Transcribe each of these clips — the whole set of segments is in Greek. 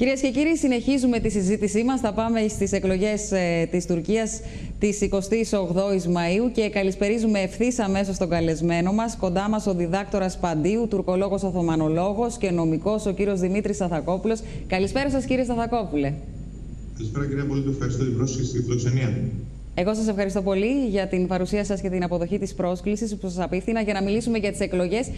Κυρίες και κύριοι, συνεχίζουμε τη συζήτησή μας. Θα πάμε στις εκλογές ε, της Τουρκίας της 28η Μαου και καλησπερίζουμε ευθύς αμέσως τον καλεσμένο μας. Κοντά μας ο διδάκτορας Παντίου, τουρκολόγος Οθωμανολόγος και νομικός ο κύριος Δημήτρης Σαθακόπουλος. Καλησπέρα σας, κύριε Σαθακόπουλε. Καλησπέρα, κυρία Πολίτη. Ευχαριστώ την πρόσκληση στη φιλοξενία. Εγώ σας ευχαριστώ πολύ για την παρουσία σας και την αποδοχή της πρόσκλησης που σας απίθυνα για να μιλήσουμε για τις εκλογές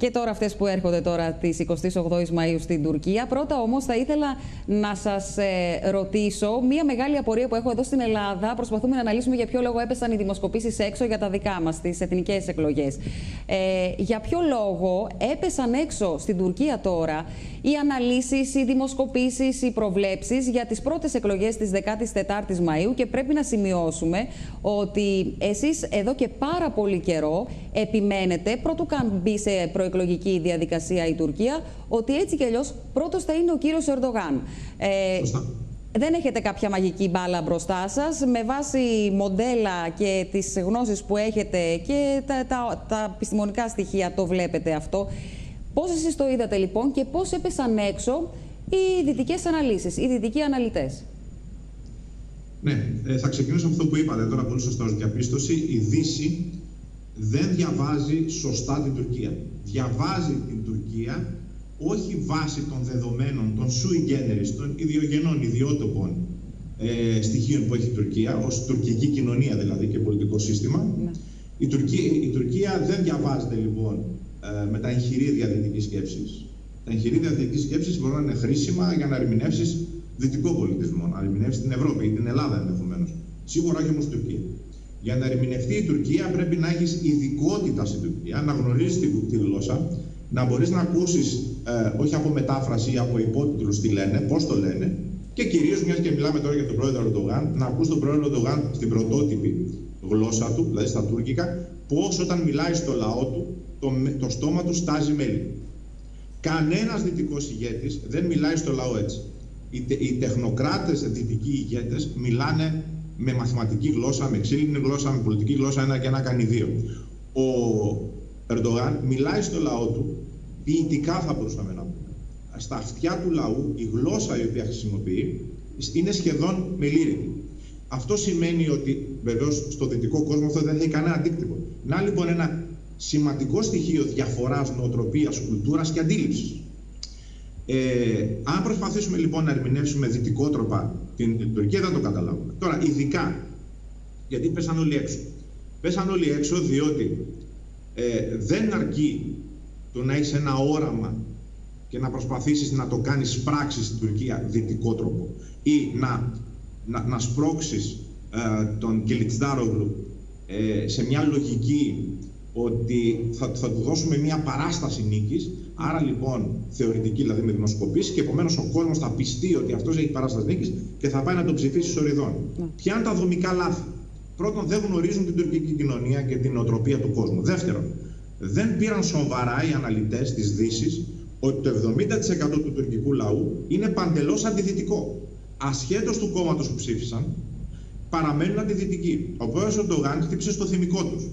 και τώρα αυτές που έρχονται τώρα τη 28η Μαου στην Τουρκία. Πρώτα όμως θα ήθελα να σας ε, ρωτήσω μία μεγάλη απορία που έχω εδώ στην Ελλάδα. Προσπαθούμε να αναλύσουμε για ποιο λόγο έπεσαν οι δημοσκοπήσεις έξω για τα δικά μας, τις εθνικές εκλογές. Ε, για ποιο λόγο έπεσαν έξω στην Τουρκία τώρα οι αναλύσεις, οι δημοσκοπήσεις, οι προβλέψεις για τις πρώτες εκλογές της 14η Μαου και πρέπει να σημειώσουμε ότι εσείς εδώ και πάρα πολύ καιρό επιμένετε, πρώτου καν μπει σε προεκλογική διαδικασία η Τουρκία, ότι έτσι κι αλλιώς πρώτος θα είναι ο κύριος Ερντογάν. Ε, δεν έχετε κάποια μαγική μπάλα μπροστά σας. Με βάση μοντέλα και τις γνώσεις που έχετε και τα, τα, τα επιστημονικά στοιχεία το βλέπετε αυτό. Πώς εσείς το είδατε λοιπόν και πώς έπεσαν έξω οι δυτικές αναλύσεις, οι δυτικοί αναλυτές; Ναι, ε, θα ξεκινήσω από αυτό που είπατε τώρα πολύ σωστά ως διαπίστωση. Η Δύση δεν διαβάζει σωστά την Τουρκία. Διαβάζει την Τουρκία όχι βάσει των δεδομένων, των sui generis, των ιδιογενών, ιδιότοπων ε, στοιχείων που έχει η Τουρκία, ως τουρκική κοινωνία δηλαδή και πολιτικό σύστημα. Ναι. Η, Τουρκία, η Τουρκία δεν διαβάζεται λοιπόν ε, με τα εγχειρίδια δυτικής σκέψης. Τα εγχειρίδια δυτικής σκέψης μπορούν να είναι χρήσιμα για να ερμηνεύσεις δυτικό πολιτισμό, να ερμηνεύσεις την Ευρώπη ή την Ελλάδα ενδεχομένως. Σίγουρα όχι όμως την Τουρκία. Για να ερμηνευτεί η Τουρκία πρέπει να έχεις ειδικότητα στην Τουρκία, να γνωρίζεις τη, γλώσσα, να μπορείς να ακούσεις ε, όχι από μετάφραση ή από υπότιτλους τι λένε, πώς το λένε και κυρίως, μιας και μιλάμε τώρα για τον πρόεδρο Ερντογάν, να ακούς τον πρόεδρο Ερντογάν στην πρωτότυπη γλώσσα του, δηλαδή στα τουρκικά, πώς όταν μιλάει στο λαό του, το, το στόμα του στάζει μέλι. Κανένας δυτικός ηγέτης δεν μιλάει στο λαό έτσι. Οι, οι τεχνοκράτες δυτικοί ηγέτες μιλάνε με μαθηματική γλώσσα, με ξύλινη γλώσσα, με πολιτική γλώσσα, ένα και ένα κάνει δύο. Ο Ερντογάν μιλάει στο λαό του, ποιητικά θα μπορούσαμε να πούμε. Στα αυτιά του λαού η γλώσσα η οποία χρησιμοποιεί είναι σχεδόν μελήρητη. Αυτό σημαίνει ότι βεβαίως στο δυτικό κόσμο αυτό δεν έχει κανένα αντίκτυπο. Να λοιπόν ένα σημαντικό στοιχείο διαφοράς νοοτροπίας, κουλτούρας και αντίληψης. Ε, αν προσπαθήσουμε λοιπόν να ερμηνεύσουμε δυτικότροπα την, την Τουρκία, δεν το καταλάβουμε. Τώρα, ειδικά, γιατί πέσαν όλοι έξω. Πέσαν όλοι έξω διότι ε, δεν αρκεί το να έχεις ένα όραμα και να προσπαθήσεις να το κάνεις πράξη στην Τουρκία δυτικό τρόπο ή να, να, να σπρώξεις ε, τον Κιλιτσδάρογλου ε, σε μια λογική ότι θα, θα του δώσουμε μια παράσταση νίκης, άρα λοιπόν θεωρητική δηλαδή με δημοσκοπήσεις και επομένως ο κόσμος θα πιστεί ότι αυτός έχει παράσταση νίκης και θα πάει να τον ψηφίσει σοριδών. Ναι. Ποια είναι τα δομικά λάθη; Πρώτον, δεν γνωρίζουν την τουρκική κοινωνία και την οτροπία του κόσμου. Δεύτερον, δεν πήραν σοβαρά οι αναλυτές της Δύσης ότι το 70% του τουρκικού λαού είναι παντελώς αντιδυτικό. Ασχέτως του κόμματος που ψήφισαν, παραμένουν αντιδυτικοί. Ο πρόεδρος Ερντογάν χτύπησε στο θυμικό τους.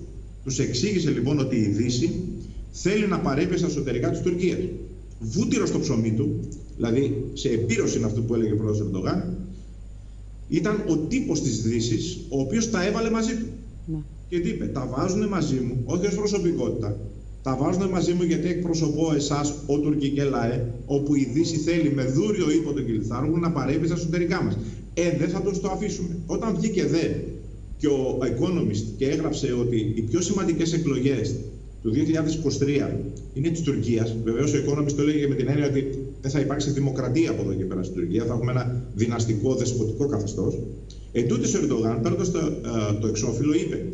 Τους εξήγησε λοιπόν ότι η Δύση θέλει να παρέμβει στα εσωτερικά της Τουρκίας. Βούτυρος στο ψωμί του, δηλαδή σε επίρρωση είναι αυτό που έλεγε ο πρόεδρος Ερντογάν, ήταν ο τύπος της Δύσης, ο οποίος τα έβαλε μαζί του. Ναι. Και τι είπε, τα βάζουν μαζί μου, όχι ως προσωπικότητα. Τα βάζουν μαζί μου γιατί εκπροσωπώ εσάς, ο τουρκικέ λαέ, όπου η Δύση θέλει με δούριο ύπο τον Κιλιθάργου να παρέμβει στα εσωτερικά μας. Ε, δεν θα του το αφήσουμε. Όταν βγήκε δε και ο Economist και έγραψε ότι οι πιο σημαντικές εκλογές του 2023 είναι της Τουρκίας. Βεβαίως ο Economist το λέγει με την έννοια ότι δεν θα υπάρξει δημοκρατία από εδώ και πέρα στην Τουρκία, θα έχουμε ένα δυναστικό, δεσποτικό καθεστώς. Εν τούτης ο Ερντογάν, παίρνοντας το, ε, το εξώφυλλο, είπε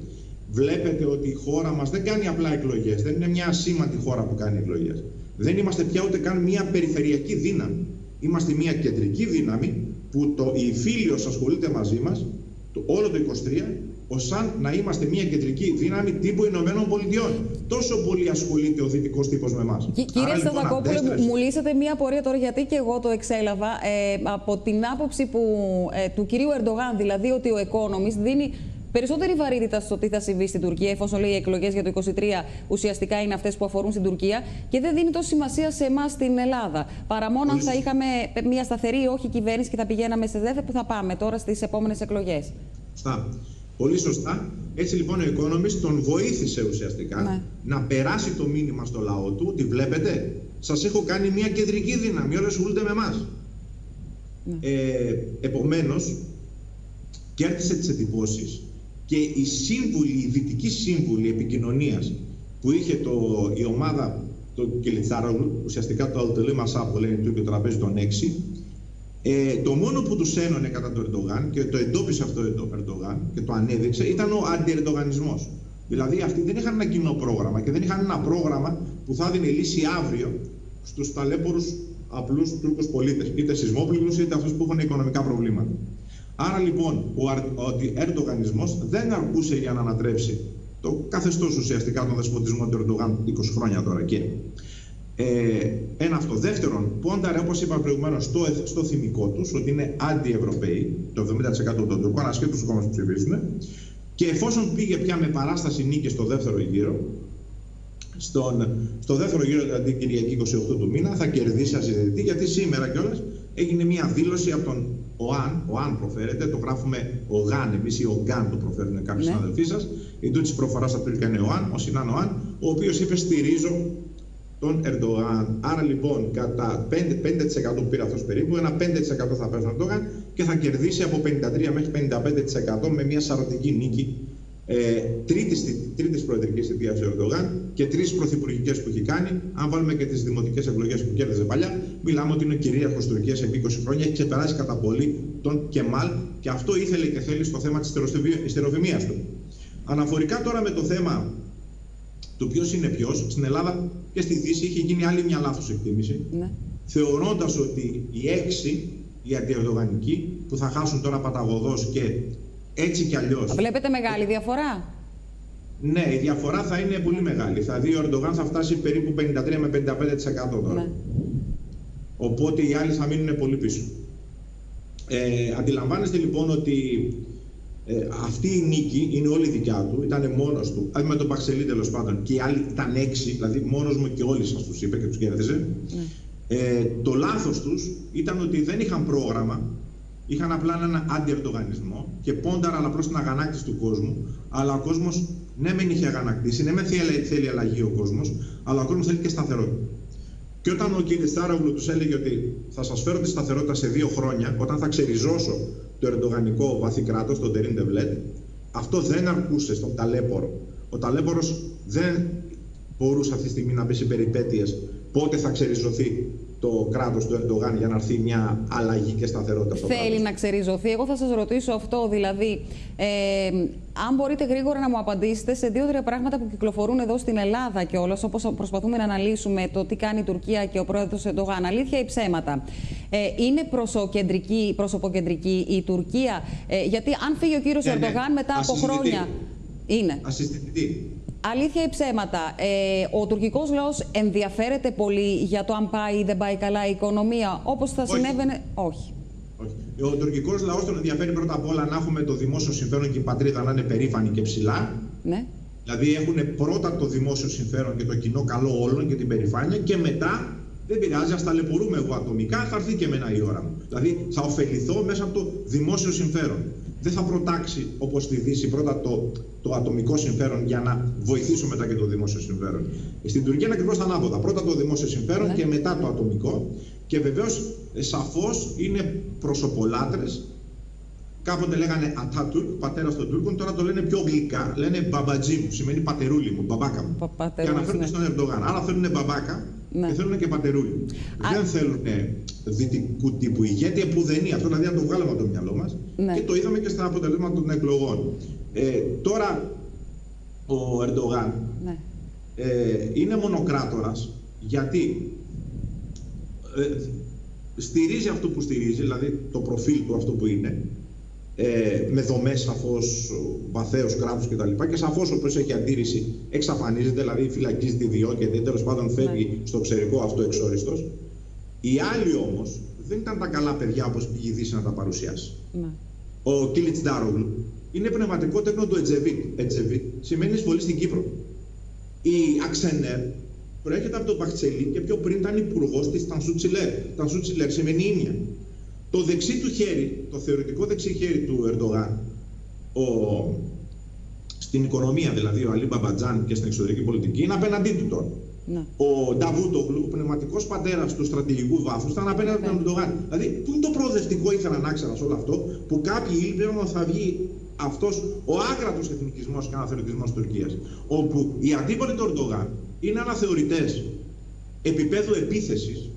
Βλέπετε ότι η χώρα μας δεν κάνει απλά εκλογές, δεν είναι μια ασήμαντη χώρα που κάνει εκλογές. Δεν είμαστε πια ούτε καν μια περιφερειακή δύναμη. Είμαστε μια κεντρική δύναμη που το, η Φίλιος ασχολείται μαζί μας το, όλο το 23 ως σαν να είμαστε μια κεντρική δύναμη τύπου Ηνωμένων Πολιτειών. Τόσο πολύ ασχολείται ο δυτικός τύπος με εμάς. Κύριε Σταδακόπουλε, λοιπόν, μου λύσατε μια πορεία τώρα, γιατί και εγώ το εξέλαβα ε, από την άποψη που, ε, του κυρίου Ερντογάν, δηλαδή ότι ο Economist δίνει περισσότερη βαρύτητα στο τι θα συμβεί στην Τουρκία, εφόσον λέει οι εκλογές για το 2023 ουσιαστικά είναι αυτές που αφορούν στην Τουρκία και δεν δίνει τόση σημασία σε εμάς στην Ελλάδα. Παρά μόνο αν θα είχαμε μια σταθερή ή όχι κυβέρνηση και θα πηγαίναμε σε ΔΕΘΕ που θα πάμε τώρα στις επόμενες εκλογές. Σωστά. Πολύ σωστά. Έτσι λοιπόν ο Economist τον βοήθησε ουσιαστικά ναι. να περάσει το μήνυμα στο λαό του ότι βλέπετε, σας έχω κάνει μια κεντρική δύναμη, όλοι ασχολούνται με εμάς. Ναι. Ε, επομένως, κέρδισε τις εντυπώσεις και οι σύμβουλοι, οι δυτικοί σύμβουλοι επικοινωνίας που είχε το, η ομάδα το Κιλιτσάρογλου, ουσιαστικά το Αλτελή Μασά που λένε του και το τραπέζι των 6, ε, το μόνο που τους ένωνε κατά τον Ερντογάν και το εντόπισε αυτό το Ερντογάν και το ανέδειξε ήταν ο αντιερντογανισμός. Δηλαδή αυτοί δεν είχαν ένα κοινό πρόγραμμα και δεν είχαν ένα πρόγραμμα που θα δίνει λύση αύριο στους ταλέπορου απλούς Τούρκους πολίτες, είτε σεισμόπληγους είτε αυτούς που έχουν οικονομικά προβλήματα. Άρα λοιπόν ο, ο Ερντογανισμό δεν αρκούσε για να ανατρέψει το καθεστώς ουσιαστικά τον δεσποτισμό του Ερντογάν 20 χρόνια τώρα και ε, ένα αυτό. Δεύτερον, πόνταρε, όπως είπα προηγουμένως, στο, στο θυμικό τους ότι είναι αντιευρωπαίοι, το 70% των Τουρκών, ασχέτως τους κόμμα που ψηφίζουν. Και εφόσον πήγε πια με παράσταση νίκη στο δεύτερο γύρο, στον, στο δεύτερο γύρο, δηλαδή Κυριακή 28 του μήνα, θα κερδίσει ασυζητητή, γιατί σήμερα κιόλας έγινε μια δήλωση από τον ΟΑΝ, ο ΑΝ προφέρεται, το γράφουμε ο ΓΑΝ, εμείς ή ο ΓΑΝ το προφέρουν κάποιοι ναι. συναδελφοί σας. Η τούτη προφοράς στα τουρκικά είναι ο ΑΝ, ο Σινάν ο ΑΝ, ο οποίος είπε στηρίζω τον Ερντογάν. Άρα λοιπόν κατά 5%, 5 που πήρε αυτός περίπου, ένα 5% θα παίρνει ο Ερντογάν και θα κερδίσει από 53 μέχρι 55% με μια σαρωτική νίκη ε, τρίτης, τρίτης προεδρικής θητείας του Ερντογάν και τρεις πρωθυπουργικές που έχει κάνει. Αν βάλουμε και τις δημοτικές εκλογές που κέρδιζε παλιά, μιλάμε ότι είναι ο κυρίαρχος Τουρκίας επί 20 χρόνια, έχει ξεπεράσει κατά πολύ τον Κεμάλ και αυτό ήθελε και θέλει στο θέμα της ιστεροφημίας του. Αναφορικά τώρα με το θέμα το ποιος είναι ποιος, στην Ελλάδα και στη Δύση είχε γίνει άλλη μια λάθος εκτίμηση. Ναι. Θεωρώντας ότι οι έξι, οι αντιερδογανικοί, που θα χάσουν τώρα παταγωδός και έτσι κι αλλιώ. Βλέπετε μεγάλη διαφορά; Ναι, η διαφορά θα είναι πολύ μεγάλη. Θα δει ο Ερντογάν θα φτάσει περίπου 53 με 55% τώρα. Ναι. Οπότε οι άλλοι θα μείνουν πολύ πίσω. Ε, αντιλαμβάνεστε λοιπόν ότι ε, αυτή η νίκη είναι όλη δικιά του, ήταν μόνος του. Αν με τον Παξελή τέλος πάντων και οι άλλοι ήταν έξι, δηλαδή μόνος μου και όλοι σας τους είπε και τους κέρδιζε. Ναι. Ε, το λάθος τους ήταν ότι δεν είχαν πρόγραμμα, είχαν απλά έναν αντιερτογανισμό και πόνταραν απλώς την αγανάκτηση του κόσμου. Αλλά ο κόσμος ναι, μεν είχε αγανακτήσει, ναι, μεν θέλει, θέλει αλλαγή ο κόσμος, αλλά ο κόσμος θέλει και σταθερότητα. Και όταν ο κ. Στάρογλου τους έλεγε ότι θα σας φέρω τη σταθερότητα σε δύο χρόνια, όταν θα ξεριζώσω το ερντογανικό βαθύ κράτο, τον Τερίν Ντεβλέτ, αυτό δεν αρκούσε στον ταλέπορο. Ο ταλέπορος δεν μπορούσε αυτή τη στιγμή να μπει σε περιπέτειες πότε θα ξεριζωθεί το κράτος του Ερντογάν για να έρθει μια αλλαγή και σταθερότητα στο Θέλει να ξεριζωθεί. Εγώ θα σας ρωτήσω αυτό, δηλαδή, ε, αν μπορείτε γρήγορα να μου απαντήσετε σε δύο-τρία πράγματα που κυκλοφορούν εδώ στην Ελλάδα και όλα, όπως προσπαθούμε να αναλύσουμε το τι κάνει η Τουρκία και ο πρόεδρος Ερντογάν. Αλήθεια ή ψέματα; Ε, είναι προσωποκεντρική, προσωποκεντρική η Τουρκία, ε, γιατί αν φύγει ο κύριος ναι, ναι. Ερντογάν μετά από χρόνια. Είναι. Ασυστητική. Αλήθεια ή ψέματα, ε, ο τουρκικός λαός ενδιαφέρεται πολύ για το αν πάει ή δεν πάει καλά η οικονομία, όπως θα Όχι. συνέβαινε... Όχι. Όχι. Ο τουρκικός λαός τον ενδιαφέρει πρώτα απ' όλα να έχουμε το δημόσιο συμφέρον και η πατρίδα να είναι περήφανη και ψηλά. Ναι. Δηλαδή έχουν πρώτα το δημόσιο συμφέρον και το κοινό καλό όλων και την περηφάνεια και μετά δεν πειράζει, ας ταλαιπωρούμε εγώ ατομικά, θα έρθει και εμένα η ώρα μου. Δηλαδή θα ωφεληθώ μέσα από το δημόσιο συμφέρον δεν θα προτάξει όπως στη Δύση πρώτα το, το ατομικό συμφέρον για να βοηθήσω μετά και το δημόσιο συμφέρον. Στην Τουρκία είναι ακριβώς τα ανάποδα. Πρώτα το δημόσιο συμφέρον ναι. και μετά το ατομικό. Και βεβαίως ε, σαφώς είναι προσωπολάτρε. Κάποτε λέγανε Ατάτουρκ, πατέρας των Τούρκων, τώρα το λένε πιο γλυκά. Λένε μπαμπατζή μου, σημαίνει πατερούλι μου, μπαμπάκα μου. και αναφέρονται ναι. στον Ερντογάν. Άρα θέλουν μπαμπάκα ναι. και θέλουν και πατερούλι. Δεν θέλουν δυτικού τύπου ηγέτη, επουδενή. Αυτό δηλαδή να το βγάλουμε από το μυαλό μας. Ναι. Και το είδαμε και στα αποτελέσματα των εκλογών. Ε, τώρα ο Ερντογάν ναι. ε, είναι μονοκράτορας γιατί ε, στηρίζει αυτό που στηρίζει, δηλαδή το προφίλ του αυτό που είναι, ε, με δομές σαφώς βαθέω κράτου κτλ. Και σαφώς όπω έχει αντίρρηση εξαφανίζεται, δηλαδή φυλακίζεται, διώκεται, τέλος πάντων φεύγει ναι. στο εξωτερικό αυτό εξόριστος. Οι άλλοι όμως δεν ήταν τα καλά παιδιά όπως πήγε η Δύση να τα παρουσιάσει. Ναι. ο Κίλιτ Ντάρογλου, είναι πνευματικό τέκνο του Ετζεβίτ. Ετζεβίτ σημαίνει εισβολή στην Κύπρο. Η Αξενέρ προέρχεται από το Μπαχτσελί και πιο πριν ήταν υπουργός της Τανσούτσιλερ. Τανσούτσιλερ σημαίνει ίμια. Το δεξί του χέρι, το θεωρητικό δεξί χέρι του Ερντογάν, ο, στην οικονομία δηλαδή ο Αλή Μπαμπατζάν και στην εξωτερική πολιτική, είναι απέναντί του τώρα. Ναι. Ο Νταβούτογλου, ο πνευματικός πατέρας του στρατηγικού βάθους, ήταν απέναντι ναι. τον Ερντογάν. Δηλαδή, πού είναι το προοδευτικό, ήθελα να ξέρω σε όλο αυτό, που κάποιοι ήλπιζαν ότι θα βγει αυτός ο άγρατος εθνικισμός και αναθεωρητισμός Τουρκίας. Όπου οι αντίπαλοι του Ερντογάν είναι αναθεωρητές επίπεδου επίθεσης,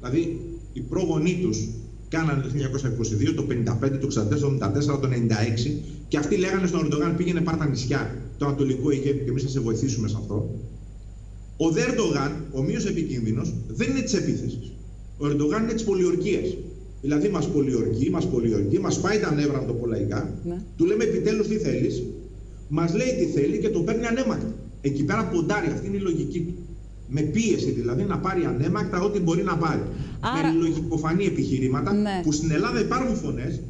δηλαδή οι πρόγονοί τους κάνανε το 1922, το 1955, το 1964, το 1974, το 1996 και αυτοί λέγανε στον Ερντογάν πήγαινε πάρ τα νησιά του Ανατολικού Αιγαίου και εμείς θα σε βοηθήσουμε σε αυτό. Ο Δε Ερντογάν, ομοίω επικίνδυνος, δεν είναι της επίθεσης. Ο Ερντογάν είναι της πολιορκίας. Δηλαδή μας πολιορκεί, μας πολιορκεί, μας πάει τα νεύρα από το πολλαϊκά, ναι. του λέμε επιτέλους τι θέλεις, μας λέει τι θέλει και το παίρνει ανέμακτα. Εκεί πέρα ποντάρει, αυτή είναι η λογική του. Με πίεση δηλαδή να πάρει ανέμακτα ό,τι μπορεί να πάρει. Άρα... Με λογικοφανή επιχειρήματα ναι. που στην Ελλάδα υπάρχουν φωνές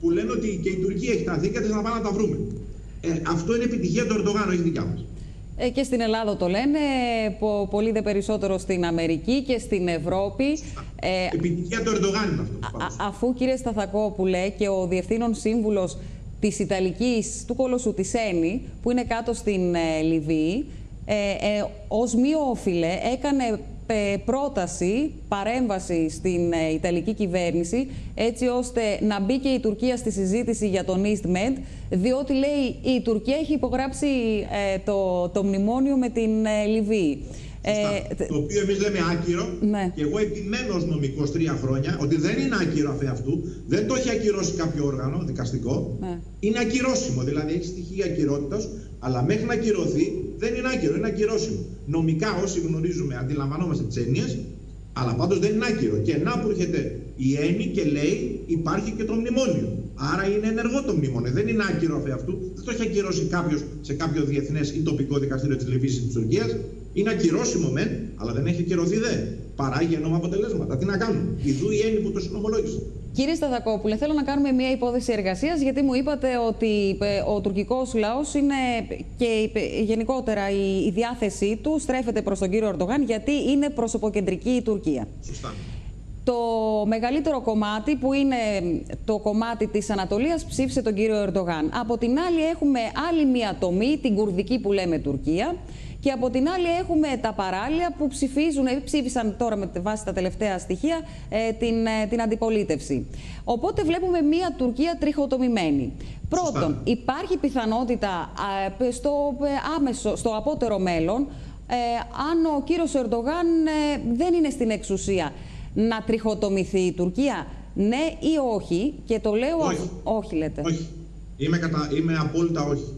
που λένε ότι και η Τουρκία έχει τα δίκαια της να πάμε να τα βρούμε. Ε, αυτό είναι επιτυχία του Ερντογάν, όχι δικιά μας. Ε, και στην Ελλάδα το λένε, πολύ δε περισσότερο στην Αμερική και στην Ευρώπη. Ε, επιτυχία του Ερντογάν είναι αυτό. Α, αφού κύριε Σταθακόπουλε και ο Διευθύνων Σύμβουλος της Ιταλικής, του Κολοσσού της Ένη, που είναι κάτω στην ε, Λιβύη, ε, ε, ως μη όφιλε έκανε ε, πρόταση, παρέμβαση στην ε, Ιταλική κυβέρνηση έτσι ώστε να μπει και η Τουρκία στη συζήτηση για τον EastMed διότι λέει η Τουρκία έχει υπογράψει το, το μνημόνιο με την Λιβύη. Ε, το οποίο εμείς λέμε άκυρο ναι. και εγώ επιμένω ως νομικός τρία χρόνια ότι δεν είναι άκυρο αφ' αυτού, δεν το έχει ακυρώσει κάποιο όργανο δικαστικό. Ναι. Είναι ακυρώσιμο, δηλαδή έχει στοιχεία ακυρότητας, αλλά μέχρι να ακυρωθεί δεν είναι άκυρο, είναι ακυρώσιμο. Νομικά, όσοι γνωρίζουμε, αντιλαμβανόμαστε τις έννοιες, αλλά πάντως δεν είναι άκυρο. Και να που έρχεται η Έννη και λέει υπάρχει και το μνημόνιο. Άρα είναι ενεργό το μνημόνιο. Δεν είναι άκυρο αφ' αυτού. Δεν το έχει ακυρώσει κάποιος σε κάποιο διεθνές ή τοπικό δικαστήριο της Λιβύης ή της Τουρκίας. Είναι ακυρώσιμο μεν, αλλά δεν έχει ακυρωθεί δε. Παράγει ενώμα αποτελέσματα. Τι να κάνουν. Ιδού η Έννη που το συνομολόγησε. Κύριε Σταδακόπουλε, θέλω να κάνουμε μια υπόθεση εργασίας, γιατί μου είπατε ότι ε, ο τουρκικός λαός είναι και γενικότερα η διάθεσή του στρέφεται προς τον κύριο Ερντογάν, γιατί είναι προσωποκεντρική η Τουρκία. Σωστά. Το μεγαλύτερο κομμάτι που είναι το κομμάτι της Ανατολίας ψήφισε τον κύριο Ερντογάν. Από την άλλη έχουμε άλλη μία τομή, την κουρδική που λέμε Τουρκία, και από την άλλη έχουμε τα παράλια που ψηφίζουν, ε, ψήφισαν τώρα με βάση τα τελευταία στοιχεία ε, την, ε, την αντιπολίτευση. Οπότε βλέπουμε μία Τουρκία τριχοτομημένη. Πρώτον, υπάρχει πιθανότητα στο άμεσο, στο απότερο μέλλον, αν ο κύριος Ερντογάν δεν είναι στην εξουσία, να τριχοτομηθεί η Τουρκία. Ναι ή όχι, και το λέω όχι, όχι λέτε. Όχι. Είμαι, κατα... Είμαι απόλυτα όχι.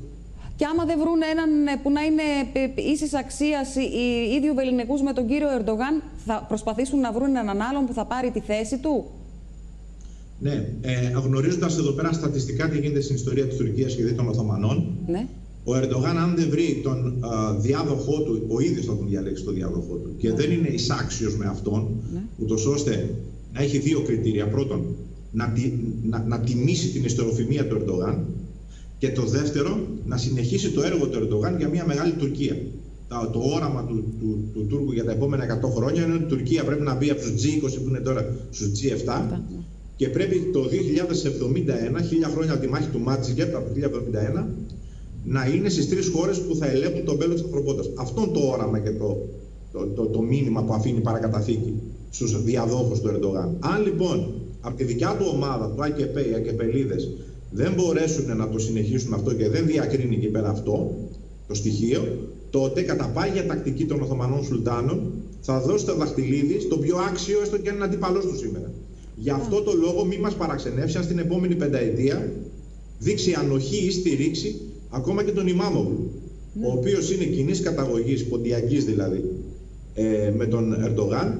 Και άμα δεν βρουν έναν ε, που να είναι ε, ίσης αξίας ή ίδιου βεληνικού με τον κύριο Ερντογάν, θα προσπαθήσουν να βρουν έναν άλλον που θα πάρει τη θέση του; Ναι, ε, γνωρίζοντας εδώ πέρα στατιστικά τι γίνεται στην ιστορία της Τουρκίας και δι των Οθωμανών, ναι. ο Ερντογάν, αν δεν βρει τον α, διάδοχό του, ο ίδιος θα τον διαλέξει τον διάδοχό του και ναι. δεν είναι εισάξιος με αυτόν, ναι. ούτως ώστε να έχει δύο κριτήρια. Πρώτον, να, να, να τιμήσει την ιστοροφημία του Ερντογάν και το δεύτερο, να συνεχίσει το έργο του Ερντογάν για μια μεγάλη Τουρκία. Το όραμα του, του, του, Τούρκου για τα επόμενα 100 χρόνια είναι ότι η Τουρκία πρέπει να μπει από τους G20 που είναι τώρα στους G7 ναι. και πρέπει το 2071, χίλια χρόνια από τη μάχη του Μάτσιγκερ, από το 2071, να είναι στις τρεις χώρες που θα ελέγχουν τον μπέλο τη ανθρωπότητα. Αυτό είναι το όραμα και το, το, το, το μήνυμα που αφήνει παρακαταθήκη στους διαδόχους του Ερντογάν. Αν λοιπόν από τη δικιά του ομάδα, του ΑΚΠ, οι ΑΚΠΛίδε, δεν μπορέσουν να το συνεχίσουν αυτό και δεν διακρίνει εκεί πέρα αυτό το στοιχείο, τότε κατά πάγια τακτική των Οθωμανών Σουλτάνων θα δώσει το δαχτυλίδι στο πιο άξιο, έστω και αν είναι αντίπαλός τους σήμερα. Γι' αυτό το λόγο μη μας παραξενεύσει αν στην επόμενη πενταετία δείξει ανοχή ή στηρίξει ακόμα και τον Ιμάμογλου, ο ναι. οποίος είναι κοινής καταγωγής, ποντιακής δηλαδή, ε, με τον Ερντογάν,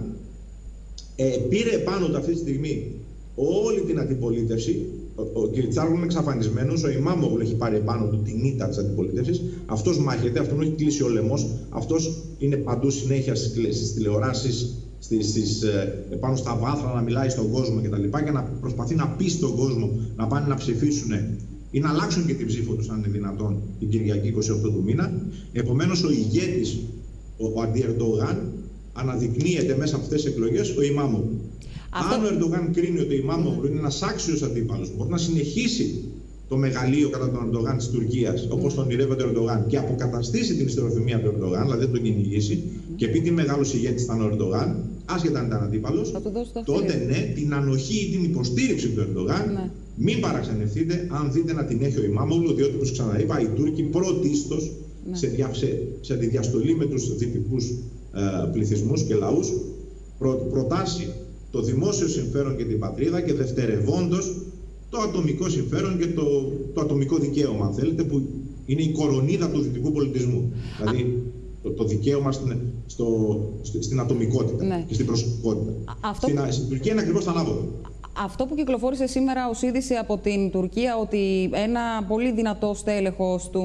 ε, πήρε πάνω του αυτή τη στιγμή όλη την αντιπολίτευση ο, ο Κιριτσάργο είναι εξαφανισμένος, ο Ιμάμογλου έχει πάρει επάνω του την ήττα της αντιπολίτευσης. Αυτός μάχεται, αυτόν έχει κλείσει ο λαιμός. Αυτός είναι παντού συνέχεια στις τηλεοράσεις στις, στις, ε, πάνω στα βάθρα να μιλάει στον κόσμο κτλ. Και, και να προσπαθεί να πει στον κόσμο να πάνε να ψηφίσουν ή να αλλάξουν και την ψήφο τους, αν είναι δυνατόν, την Κυριακή 28 του μήνα. Επομένως, ο ηγέτης, ο, ο Αντιερντογάν, αναδεικνύεται μέσα από αυτές τις εκλογές ο Ιμάμογλου. Αυτό... Αν ο Ερντογάν κρίνει ότι ο Ιμάμογλου είναι ένας άξιος αντίπαλος που μπορεί να συνεχίσει το μεγαλείο κατά τον Ερντογάν της Τουρκίας, όπως τον ονειρεύεται ο Ερντογάν, και αποκαταστήσει την ιστεροθυμία του Ερντογάν, δηλαδή δεν τον κυνηγήσει, και επειδή μεγάλος ηγέτης ήταν ο Ερντογάν, άσχετα αν ήταν αντίπαλος, τότε ναι, την ανοχή ή την υποστήριξη του Ερντογάν, ναι. μην παραξενευτείτε αν δείτε να την έχει ο Ιμάμογλου, διότι όπως ξαναείπα, οι Τούρκοι πρωτίστως ναι. σε, σε, σε αντιδιαστολή με τους δυτικού ε, πληθυσμούς και λαούς, πρω, προτάσει το δημόσιο συμφέρον και την πατρίδα και δευτερευόντως το ατομικό συμφέρον και το, το ατομικό δικαίωμα, αν θέλετε, που είναι η κορονίδα του δυτικού πολιτισμού. Δηλαδή το, το δικαίωμα στην, στο, στην ατομικότητα ναι. και στην προσωπικότητα. Αυτό... Στην, στην Τουρκία είναι ακριβώς το ανάποδο. Αυτό που κυκλοφόρησε σήμερα ως είδηση από την Τουρκία ότι ένα πολύ δυνατό στέλεχος του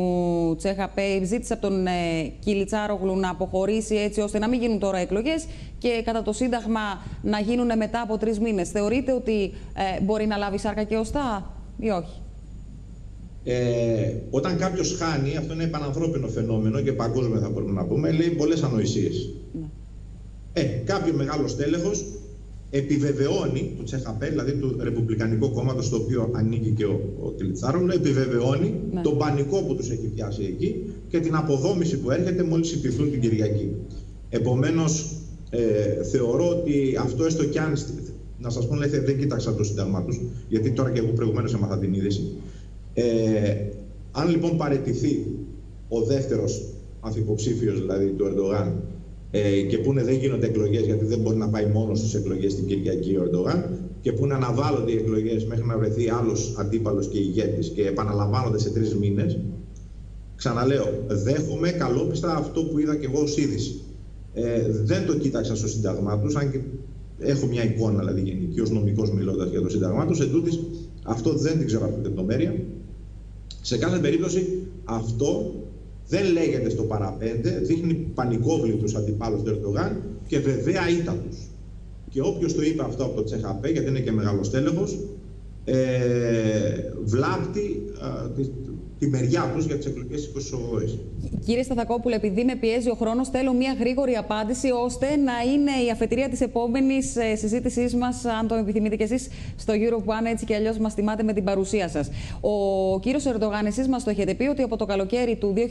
Τσέχα Πέιβ ζήτησε από τον ε, Κιλιτσάρογλου να αποχωρήσει έτσι ώστε να μην γίνουν τώρα εκλογές και κατά το Σύνταγμα να γίνουν μετά από τρεις μήνες. Θεωρείτε ότι ε, μπορεί να λάβει σάρκα και οστά ή όχι; Ε, όταν κάποιος χάνει, αυτό είναι επανανθρώπινο φαινόμενο και παγκόσμιο θα μπορούμε να πούμε, λέει πολλές ανοησίες. Ναι. Ε, κάποιο μεγάλο στέλεχος επιβεβαιώνει το Τσεχαπέ, δηλαδή του Ρεπουμπλικανικού κόμματος, στο οποίο ανήκει και ο, ο επιβεβαιώνει ναι. τον πανικό που τους έχει πιάσει εκεί και την αποδόμηση που έρχεται μόλις ιτηθούν την Κυριακή. Επομένως, ε, θεωρώ ότι αυτό έστω κι αν. Να σας πω, λέει, δεν κοίταξα το σύνταγμά τους, γιατί τώρα και εγώ προηγουμένως έμαθα την είδηση. Ε, αν λοιπόν παρετηθεί ο δεύτερος ανθυποψήφιος, δηλαδή του Ερντογάν, ε, και πούνε δεν γίνονται εκλογές γιατί δεν μπορεί να πάει μόνος στις εκλογές την Κυριακή ο Ερντογάν και πούνε αναβάλλονται οι εκλογές μέχρι να βρεθεί άλλος αντίπαλος και ηγέτης και επαναλαμβάνονται σε τρεις μήνες. Ξαναλέω, δέχομαι καλόπιστα αυτό που είδα και εγώ ως είδηση. Ε, δεν το κοίταξα στο Σύνταγμά τους, αν και έχω μια εικόνα δηλαδή γενική ως νομικός μιλώντας για το Σύνταγμά τους. Εν αυτό δεν την ξέρω αυτή την λεπτομέρεια. Σε κάθε περίπτωση, αυτό δεν λέγεται στο παραπέντε, δείχνει πανικόβλητους αντιπάλους του Ερντογάν και βεβαία ήττα τους. Και όποιος το είπε αυτό από το Τσεχαπέ, γιατί είναι και μεγάλος τέλεχος, ε, βλάπτει τη μεριά τους για τις εκλογές 28 Κύριε Σταθακόπουλε, επειδή με πιέζει ο χρόνος, θέλω μια γρήγορη απάντηση ώστε να είναι η αφετηρία της επόμενης ε, συζήτησής μας, αν το επιθυμείτε κι εσείς, στο Europe One, έτσι κι αλλιώς μας τιμάτε με την παρουσία σας. Ο κύριος Ερντογάν, εσείς μας το έχετε πει ότι από το καλοκαίρι του 2021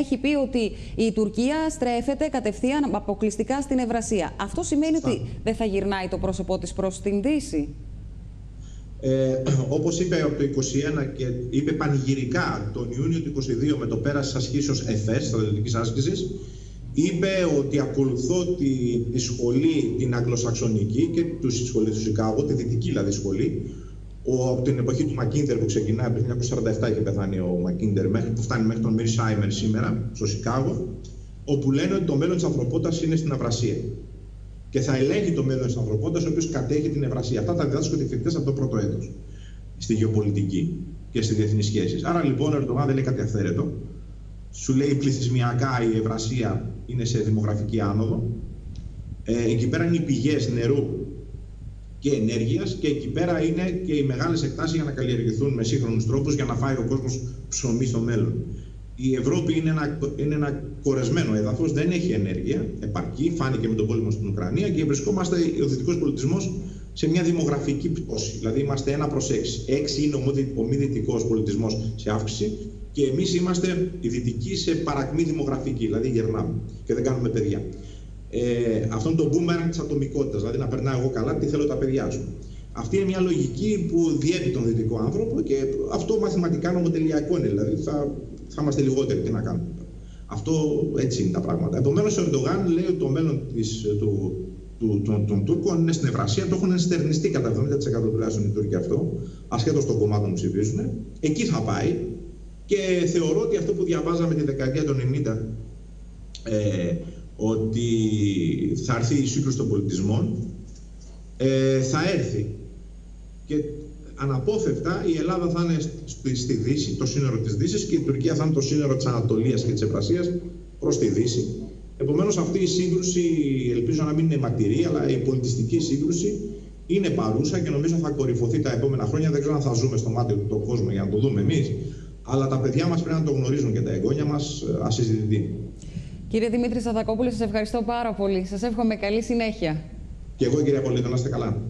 έχει πει ότι η Τουρκία στρέφεται κατευθείαν αποκλειστικά στην Ευρασία. Αυτό σημαίνει ότι δεν θα γυρνάει το πρόσωπό της προς την Δύση; Ε, όπως είπε από το 2021 και είπε πανηγυρικά τον Ιούνιο του 2022 με το πέρας της ασχήσεως ΕΦΕΣ, στρατιωτικής άσκησης, είπε ότι ακολουθώ τη, τη σχολή την αγγλοσαξονική και τη σχολή του Σικάγο, τη δυτική δηλαδή σχολή, ο, από την εποχή του Μακίντερ που ξεκινάει από το 1947 είχε πεθάνει ο Μακίντερ, μέχρι, που φτάνει μέχρι τον Μίρ Σάιμερ σήμερα, στο Σικάγο, όπου λένε ότι το μέλλον της ανθρωπότητας είναι στην Αυρασία και θα ελέγχει το μέλλον της ανθρωπότητας, ο οποίος κατέχει την Ευρασία. Αυτά τα διδάσκονται οι φοιτητές από το πρώτο έτος στη γεωπολιτική και στις διεθνείς σχέσεις. Άρα λοιπόν ο Ερντογάν δεν λέει κάτι αυθαίρετο. Σου λέει πληθυσμιακά η Ευρασία είναι σε δημογραφική άνοδο. Ε, εκεί πέρα είναι οι πηγές νερού και ενέργειας και εκεί πέρα είναι και οι μεγάλες εκτάσεις για να καλλιεργηθούν με σύγχρονους τρόπους για να φάει ο κόσμος ψωμί στο μέλλον η Ευρώπη είναι ένα, είναι ένα κορεσμένο έδαφος, δεν έχει ενέργεια επαρκή, φάνηκε με τον πόλεμο στην Ουκρανία και βρισκόμαστε ο δυτικός πολιτισμός σε μια δημογραφική πτώση. Δηλαδή είμαστε ένα προς έξι. Έξι είναι ο μη δυτικός πολιτισμός σε αύξηση και εμείς είμαστε οι δυτικοί σε παρακμή δημογραφική, δηλαδή γερνάμε και δεν κάνουμε παιδιά. Ε, αυτό είναι το boomerang της ατομικότητας, δηλαδή να περνάω εγώ καλά, τι θέλω τα παιδιά σου. Αυτή είναι μια λογική που διέπει τον δυτικό άνθρωπο και αυτό μαθηματικά νομοτελειακό είναι. Δηλαδή θα θα είμαστε λιγότεροι. Τι να κάνουμε. Αυτό έτσι είναι τα πράγματα. Επομένως, ο Ερντογάν λέει ότι το μέλλον της, του, του, των, των Τούρκων είναι στην Ευρασία. Το έχουν ενστερνιστεί κατά 70% τουλάχιστον οι Τούρκοι αυτό, ασχέτως των κομμάτων που ψηφίζουν. Εκεί θα πάει. Και θεωρώ ότι αυτό που διαβάζαμε τη δεκαετία των 90, ε, ότι θα έρθει η σύγκρουση των πολιτισμών, ε, θα έρθει. Και αναπόφευκτα η Ελλάδα θα είναι στη, Δύση, το σύνορο της Δύσης και η Τουρκία θα είναι το σύνορο της Ανατολίας και της Ευρασίας προς τη Δύση. Επομένως, αυτή η σύγκρουση, ελπίζω να μην είναι μαρτυρία, αλλά η πολιτιστική σύγκρουση είναι παρούσα και νομίζω θα κορυφωθεί τα επόμενα χρόνια. Δεν ξέρω αν θα ζούμε στο μάτι του το κόσμο για να το δούμε εμείς. Αλλά τα παιδιά μας πρέπει να το γνωρίζουν και τα εγγόνια μας ασυζητητή. Κύριε Δημήτρη Σαδακόπουλο, σας ευχαριστώ πάρα πολύ. Σας εύχομαι καλή συνέχεια. Και εγώ, κύριε Πολίτη, να είστε καλά.